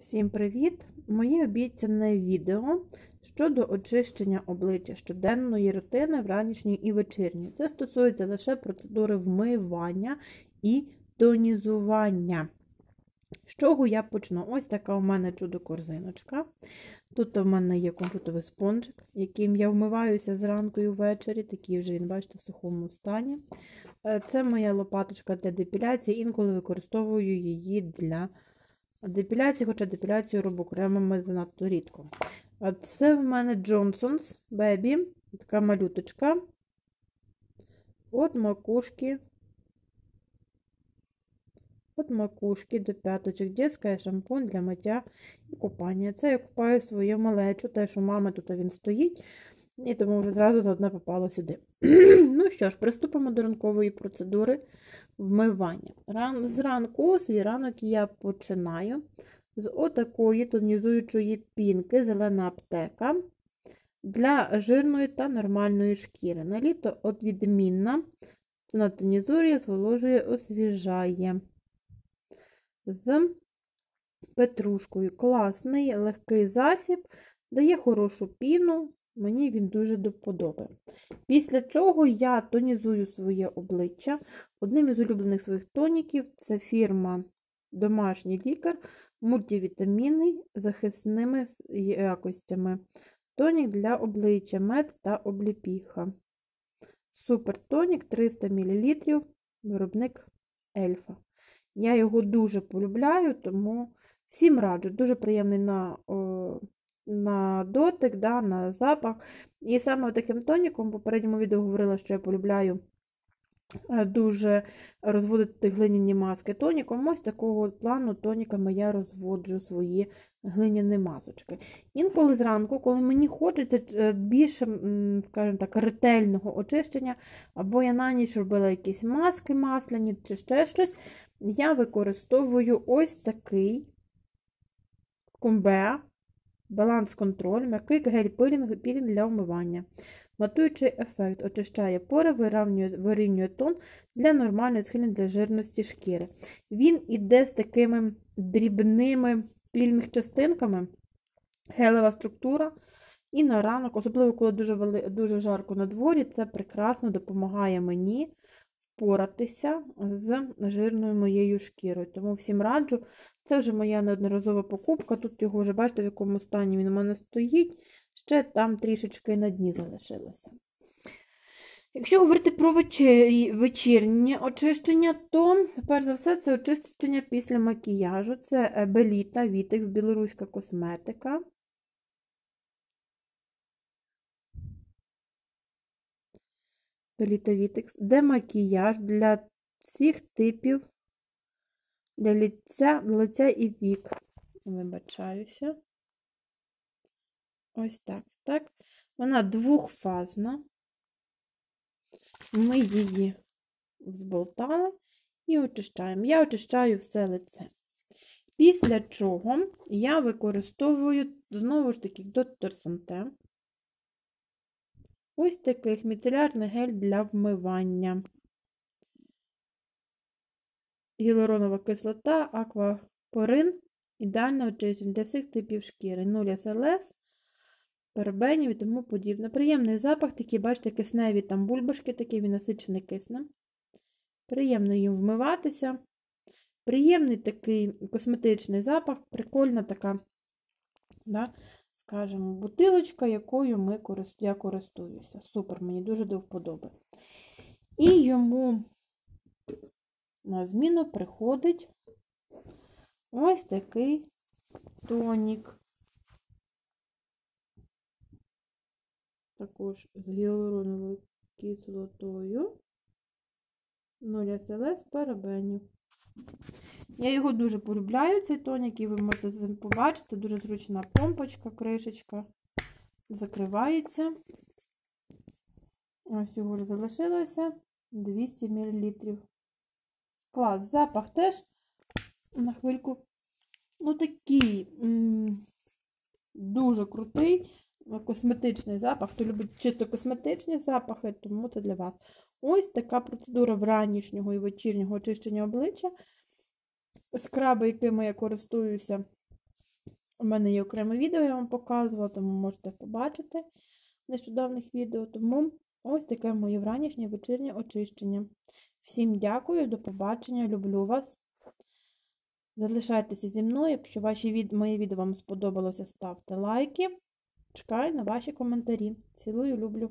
Всім привіт! Моє обіцяне відео щодо очищення обличчя щоденної рутини вранішньої і вечірньої. Це стосується лише процедури вмивання і тонізування. З чого я почну? Ось така у мене чудо-корзиночка. Тут у мене є компютовий спонжик, яким я вмиваюся зранку і ввечері. Такий вже він, бачите, в сухому стані. Е, Це моя лопаточка для депіляції, інколи використовую її для депіляції, хоча депіляцію роблю кремами занадто рідко. А Це в мене Johnson's Baby, така малюточка. От макушки. От макушки до п'яточок. Дітська шампунь для миття і купання. Це я купаю свою малечу, те, що мами тут він стоїть, і тому вже зразу заодно попало сюди. ну що ж, приступимо до ранкової процедури вмивання. Ран, зранку, свій ранок я починаю з отакої тонізуючої пінки, зелена аптека для жирної та нормальної шкіри. На літо от відмінна, вона тонізує, зволожує, освіжає. З петрушкою. Класний, легкий засіб, дає хорошу піну, мені він дуже до вподоби. Після чого я тонізую своє обличчя. Одним із улюблених своїх тоніків це фірма Домашній лікар, мультивітамінний захисними якостями. Тонік для обличчя мед та обліпіха. Супер тонік 300 мл, виробник ельфа. Я його дуже полюбляю, тому всім раджу. Дуже приємний на о, на дотик, да, на запах. І саме таким тоніком, в попередньому відео говорила, що я полюбляю е, дуже розводити глиняні маски тоніком. Ось такого плану тоніками я розводжу свої глиняні масочки. Інколи зранку, коли мені хочеться е, більше, скажімо так, ретельного очищення, або я на ніч робила якісь маски масляні чи ще щось, я використовую ось такий кумбеа баланс-контроль, м'який гель-пилінг пілінг для вмивання. Матуючий ефект очищає пори, вирівнює, вирівнює тон для нормальної схильної для жирності шкіри. Він іде з такими дрібними пільних-частинками, гелева структура. І на ранок, особливо, коли дуже дуже жарко на дворі, це прекрасно допомагає мені впоратися з жирною моєю шкірою. Тому всім раджу, це вже моя неодноразова покупка. Тут його вже бачите, в якому стані він у мене стоїть, ще там трішечки на дні залишилося. Якщо говорити про вечері, вечірнє очищення, то, перш за все, це очищення після макіяжу. Це Беліта, Вітекс, білоруська косметика. Беліта Вітекс, демакіяж для всіх типів для лиця, лиця і вік. Вибачаюся. Ось так. так. Вона двохфазна. Ми її зболтали і очищаємо. Я очищаю все лице. Після чого я використовую, знову ж таки, доктор Санте. Ось такий міцелярний гель для вмивання гіалуронова кислота, аквапорин, ідеально очищення для всіх типів шкіри, 0 СЛС, парабенів і тому подібне. Приємний запах, такий, бачите, кисневі там бульбашки, такий він насичений киснем. Приємно їм вмиватися. Приємний такий косметичний запах, прикольна така, да, скажімо, бутилочка, якою ми я користуюся. Супер, мені дуже до вподоби. І йому на зміну приходить ось такий тонік. Також з гіалуроновою кислотою 0 СЛС парабенів. Я його дуже полюбляю, цей тонік, і ви можете побачити, дуже зручна помпочка, кришечка закривається. Ось його вже залишилося 200 мл. Клас, запах теж на хвильку. Ну, такий дуже крутий, косметичний запах. Хто любить чисто косметичні запахи, тому це для вас. Ось така процедура вранішнього і вечірнього очищення обличчя. Скраби, якими я користуюся У мене є окреме відео, я вам показувала, тому можете побачити в нещодавних відео. Тому ось таке моє вранішнє вечірнє очищення. Всім дякую, до побачення, люблю вас. Залишайтеся зі мною. Якщо ваші від... моє відео вам сподобалося, ставте лайки. Чекаю на ваші коментарі. Цілую, люблю.